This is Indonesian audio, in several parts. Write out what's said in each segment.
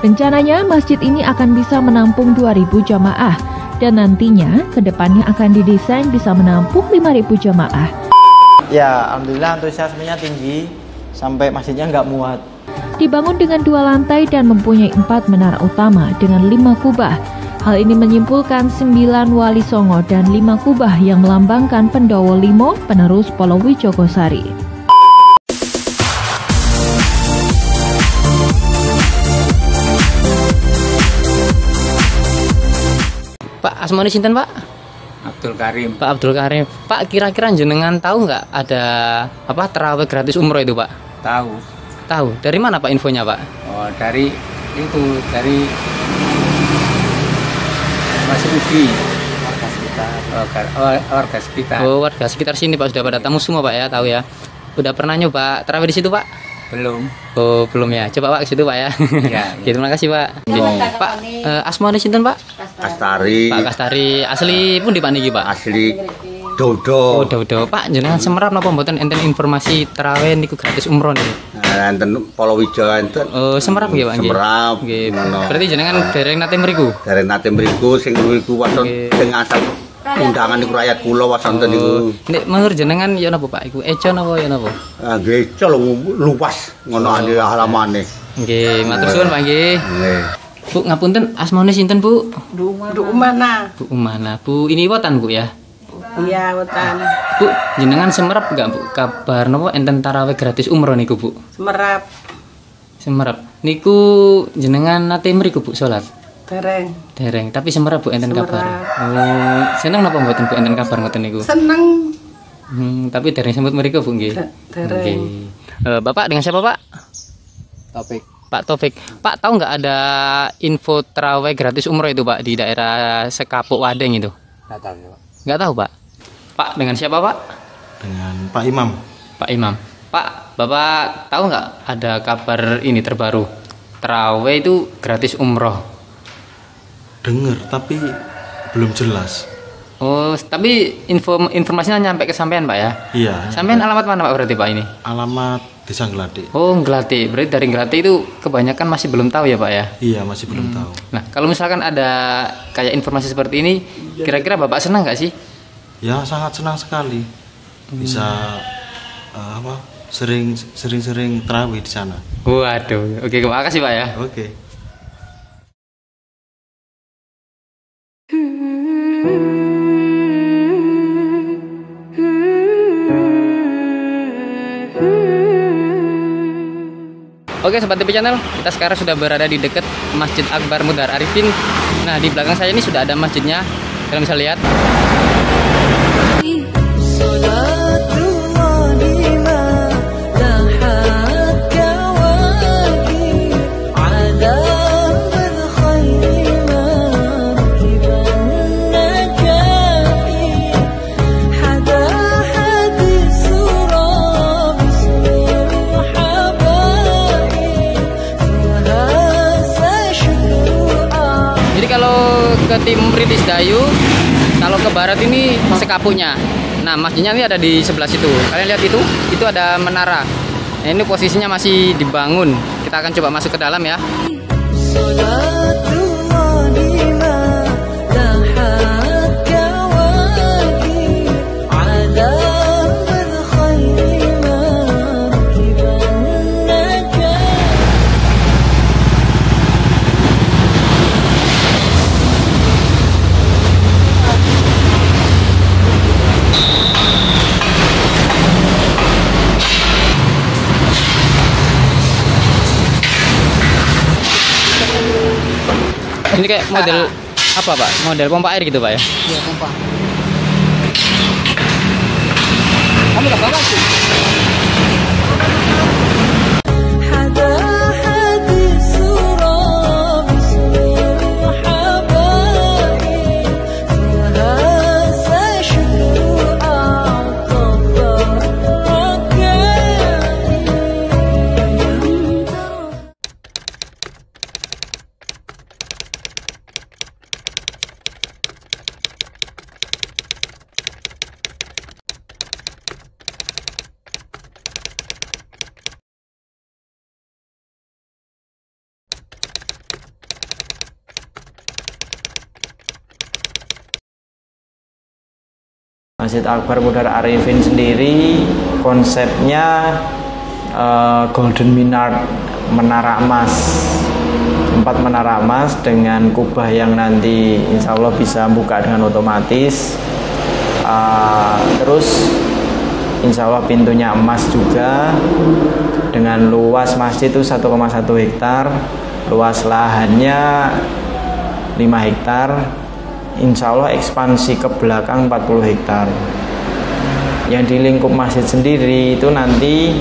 Rencananya masjid ini akan bisa menampung 2.000 jamaah dan nantinya ke depannya akan didesain bisa menampung 5.000 jamaah. Ya, alhamdulillah antusiasmenya tinggi sampai masjidnya nggak muat. Dibangun dengan dua lantai dan mempunyai empat menara utama dengan lima kubah. Hal ini menyimpulkan sembilan wali songo dan lima kubah yang melambangkan Pendowo Limo penerus Polowi Jogosari. Pak Asmoni sinten Pak? Abdul Karim. Pak Abdul Karim. Pak kira-kira jenengan tahu nggak ada apa terawih gratis umroh itu Pak? Tahu. Tahu. Dari mana Pak infonya Pak? Oh dari itu dari Mas Rudi. Warga sekitar. Oh, warga sekitar. Oh warga sekitar sini Pak sudah pada tamu semua Pak ya tahu ya. Udah pernah nyoba terawih di situ Pak? Belum. Oh, belum ya. Coba Pak ke situ Pak ya. Ya. ya. terima kasih Pak. Ya, Pak, uh, asmane sinten Pak? Kastari Pak Kastari. Asli pun di niki Pak? asli Oh, dodo Pak, jenengan semerap napa mboten enten informasi terawih niku gratis umroh niku. Nah, enten Polowijo enten Oh, semerap nggih Pak nggih. Semerap, Nggih. Berarti jenengan dereng nate mriku. dari nate mriku sing mriku Oke. sing asal undangan iku rakyat kula wason ten niku Oh, nek menurut jenengan ya napa Pak? Iku eco napa ya napa? Ah, nggih cel luas ngono ane halamane Nggih, matur suwun Pak nggih. nggih Bu, ngapunten asmane sinten Bu? Duh mana? Bu Umana. Bu, ini wotan Bu ya. Iya, wetan. Bu, jenengan semerap enggak Bu kabar napa enten tarawih gratis umroh niku Bu? Semerap, Semerap. Niku jenengan nate mriku Bu salat. Dereng. Dereng, tapi semerap Bu enten kabar. Oh, seneng napa mboten Bu enten kabar ngoten niku? Seneng. Hmm, tapi dereng sambut mriku Bu nggih. De- dereng. Nggih. Eh, Bapak dengan siapa Pak? Topik. Pak Taufik. Pak tahu nggak ada info terawih gratis umroh itu Pak di daerah Sekapuk Wadeng itu? Nggak tahu ya, Pak. Nggak tahu Pak. Pak dengan siapa Pak? dengan Pak Imam. Pak Imam. Pak, Bapak tahu nggak ada kabar ini terbaru? Terawih itu gratis umroh. Dengar tapi belum jelas. Oh, tapi info informasinya nyampe ke sampean Pak ya? Iya. Sampean alamat mana Pak berarti Pak ini? Alamat Desa Gelade. Oh, Ngelati. Berarti dari Ngelati itu kebanyakan masih belum tahu ya Pak ya? Iya masih belum tahu. Nah, kalau misalkan ada kayak informasi seperti ini, kira-kira Bapak senang nggak sih? Ya sangat senang sekali bisa eh, apa sering sering sering terawih di sana. Waduh, oke, terima kasih Pak ya. Oke. Oke Sobat TV Channel, kita sekarang sudah berada di dekat Masjid Akbar Mudar Arifin. Nah di belakang saya ini sudah ada masjidnya, kalian bisa lihat. Ke timur ini Dayu, kalau ke barat ini sekapunya. Nah masjidnya ini ada di sebelah situ. Kalian lihat itu? Itu ada menara. Nah, ini posisinya masih dibangun. Kita akan coba masuk ke dalam ya. Ini kayak model apa pak? Model pompa air gitu pak ya? Iya, pompa. Kamu udah bawa sih? Masjid Akbar Mudar Arifin sendiri konsepnya eh, Golden Minart menara emas empat menara emas dengan kubah yang nanti insya Allah bisa buka dengan otomatis. Uh, terus insya Allah pintunya emas juga dengan luas masjid itu 1,1 hektar luas lahannya 5 hektar insya Allah ekspansi ke belakang 40 hektar. Yang di lingkup masjid sendiri itu nanti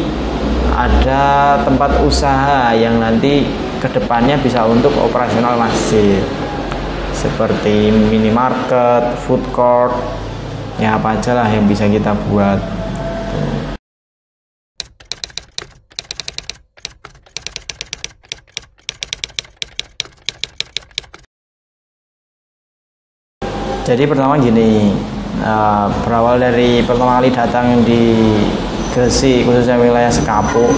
ada tempat usaha yang nanti ke depannya bisa untuk operasional masjid. Seperti minimarket, food court, ya apa aja lah yang bisa kita buat jadi pertama gini uh, berawal dari pertama kali datang di Gresik khususnya wilayah Sekapu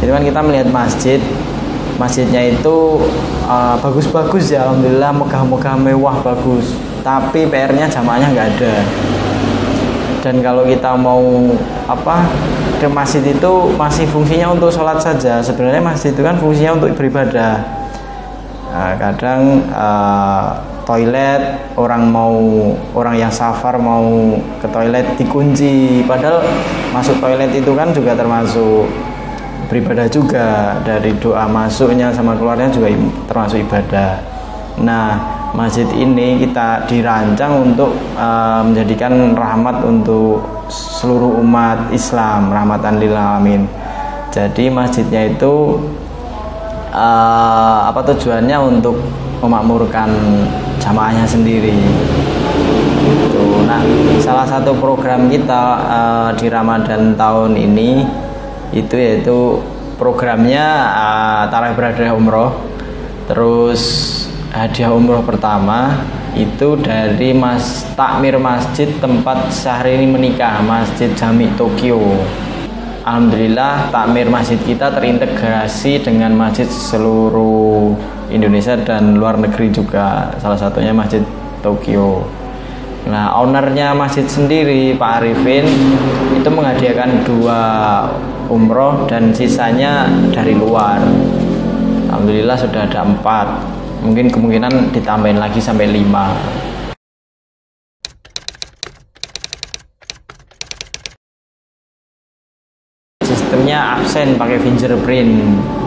itu kan kita melihat masjid. Masjidnya itu uh, bagus-bagus ya Alhamdulillah megah-megah mewah bagus. Tapi PR-nya jamaahnya nggak ada. Dan kalau kita mau apa ke masjid itu masih fungsinya untuk sholat saja. Sebenarnya masjid itu kan fungsinya untuk beribadah. Nah, kadang uh, toilet orang mau orang yang safar mau ke toilet dikunci. Padahal masuk toilet itu kan juga termasuk beribadah juga. Dari doa masuknya sama keluarnya juga termasuk ibadah. Nah masjid ini kita dirancang untuk uh, menjadikan rahmat untuk seluruh umat Islam rahmatan lil alamin. Jadi masjidnya itu uh, apa tujuannya untuk memakmurkan jamaahnya sendiri. Itu nah salah satu program kita uh, di Ramadan tahun ini itu yaitu programnya uh, Tarah Berada Umroh. Terus hadiah umroh pertama itu dari Mas Takmir Masjid tempat Syahrini menikah Masjid Jami Tokyo Alhamdulillah takmir masjid kita terintegrasi dengan masjid seluruh Indonesia dan luar negeri juga. Salah satunya Masjid Tokyo. Nah ownernya masjid sendiri Pak Arifin itu menghadiahkan dua umroh dan sisanya dari luar. Alhamdulillah sudah ada empat. Mungkin kemungkinan ditambahin lagi sampai lima sistemnya absen pakai fingerprint.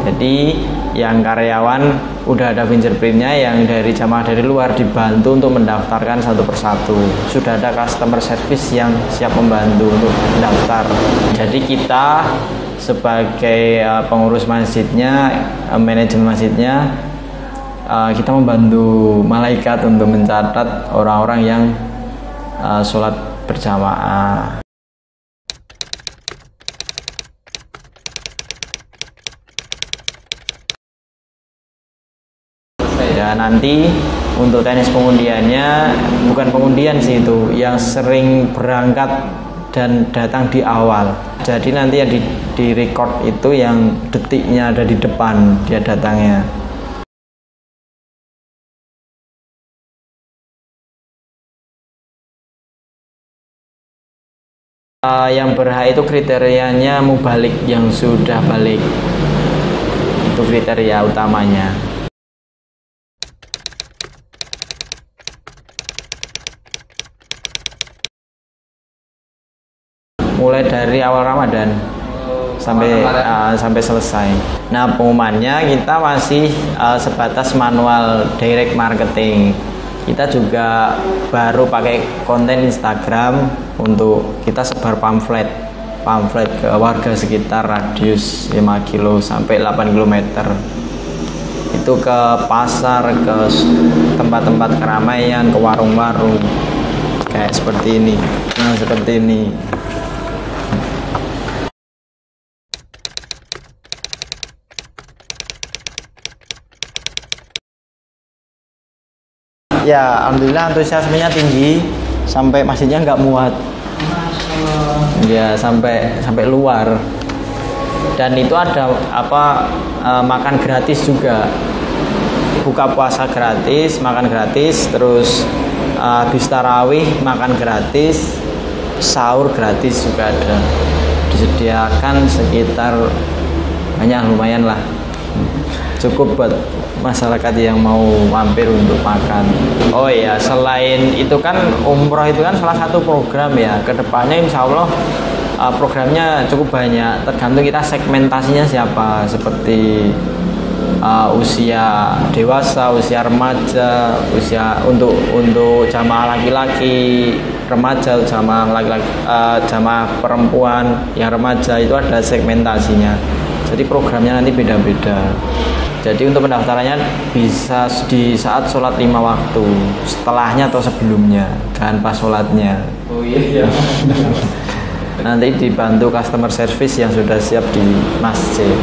Jadi yang karyawan udah ada fingerprintnya yang dari jamaah dari luar dibantu untuk mendaftarkan satu persatu. Sudah ada customer service yang siap membantu untuk mendaftar. Jadi kita sebagai uh, pengurus masjidnya uh, manajemen masjidnya uh, kita membantu malaikat untuk mencatat orang-orang yang sholat berjamaah ya nanti untuk tenis pengundiannya bukan pengundian sih itu yang sering berangkat dan datang di awal. Jadi nanti yang di, di record itu yang detiknya ada di depan dia datangnya. Uh, yang berhak itu kriterianya mubalik yang sudah balik. Itu kriteria utamanya mulai dari awal Ramadan sampai uh, sampai selesai. Nah pengumumannya kita masih uh, sebatas manual direct marketing. Kita juga baru pakai konten Instagram untuk kita sebar pamflet pamflet ke warga sekitar radius 5 kilo sampai 8 km itu ke pasar ke tempat-tempat keramaian ke warung-warung kayak seperti ini nah seperti ini ya alhamdulillah antusiasmenya tinggi. Sampai masjidnya nggak muat. Ya sampai sampai luar. Dan itu ada apa e, makan gratis juga. Buka puasa gratis makan gratis terus habis tarawih makan gratis sahur gratis juga ada. Disediakan sekitar banyak lumayan lah. Cukup buat masyarakat yang mau mampir untuk makan oh iya selain itu kan umroh itu kan salah satu program ya ke depannya insya Allah uh, programnya cukup banyak tergantung kita segmentasinya siapa seperti uh, usia dewasa, usia remaja, usia untuk untuk jamaah laki-laki, remaja, jamaah laki-laki, uh, jamaah perempuan yang remaja itu ada segmentasinya. Jadi programnya nanti beda-beda. Jadi untuk pendaftarannya bisa di saat sholat lima waktu, setelahnya atau sebelumnya, jangan pas sholatnya. Oh iya. Nanti dibantu customer service yang sudah siap di masjid.